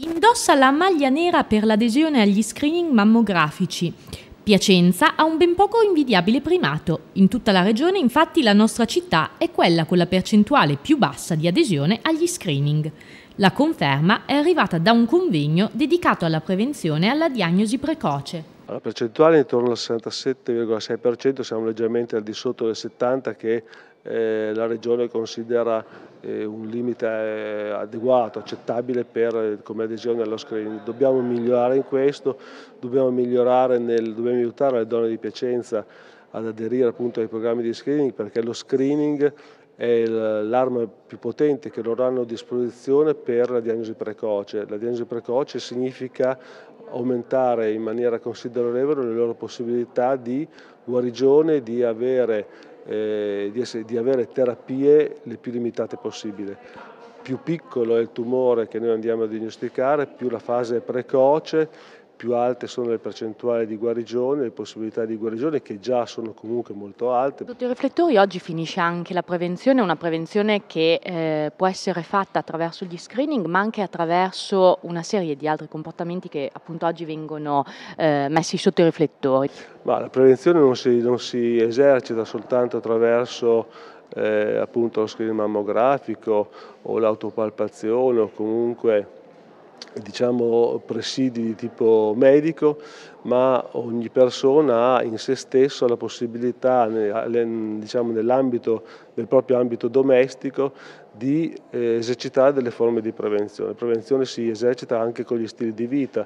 Indossa la maglia nera per l'adesione agli screening mammografici. Piacenza ha un ben poco invidiabile primato. In tutta la regione, infatti, la nostra città è quella con la percentuale più bassa di adesione agli screening. La conferma è arrivata da un convegno dedicato alla prevenzione e alla diagnosi precoce. La percentuale è intorno al 67,6%, siamo leggermente al di sotto del 70% che eh, la Regione considera eh, un limite eh, adeguato, accettabile per, come adesione allo screening. Dobbiamo migliorare in questo, dobbiamo, nel, dobbiamo aiutare le donne di Piacenza ad aderire appunto ai programmi di screening perché lo screening è l'arma più potente che loro hanno a disposizione per la diagnosi precoce. La diagnosi precoce significa aumentare in maniera considerevole le loro possibilità di guarigione, di avere, eh, di, essere, di avere terapie le più limitate possibili più piccolo è il tumore che noi andiamo a diagnosticare, più la fase è precoce, più alte sono le percentuali di guarigione, le possibilità di guarigione che già sono comunque molto alte. Sotto i riflettori oggi finisce anche la prevenzione, una prevenzione che eh, può essere fatta attraverso gli screening ma anche attraverso una serie di altri comportamenti che appunto oggi vengono eh, messi sotto i riflettori. Ma la prevenzione non si, non si esercita soltanto attraverso eh, appunto lo screening mammografico o l'autopalpazione o comunque diciamo, presidi di tipo medico, ma ogni persona ha in se stesso la possibilità, diciamo, nell'ambito del proprio ambito domestico, di eh, esercitare delle forme di prevenzione. La prevenzione si esercita anche con gli stili di vita.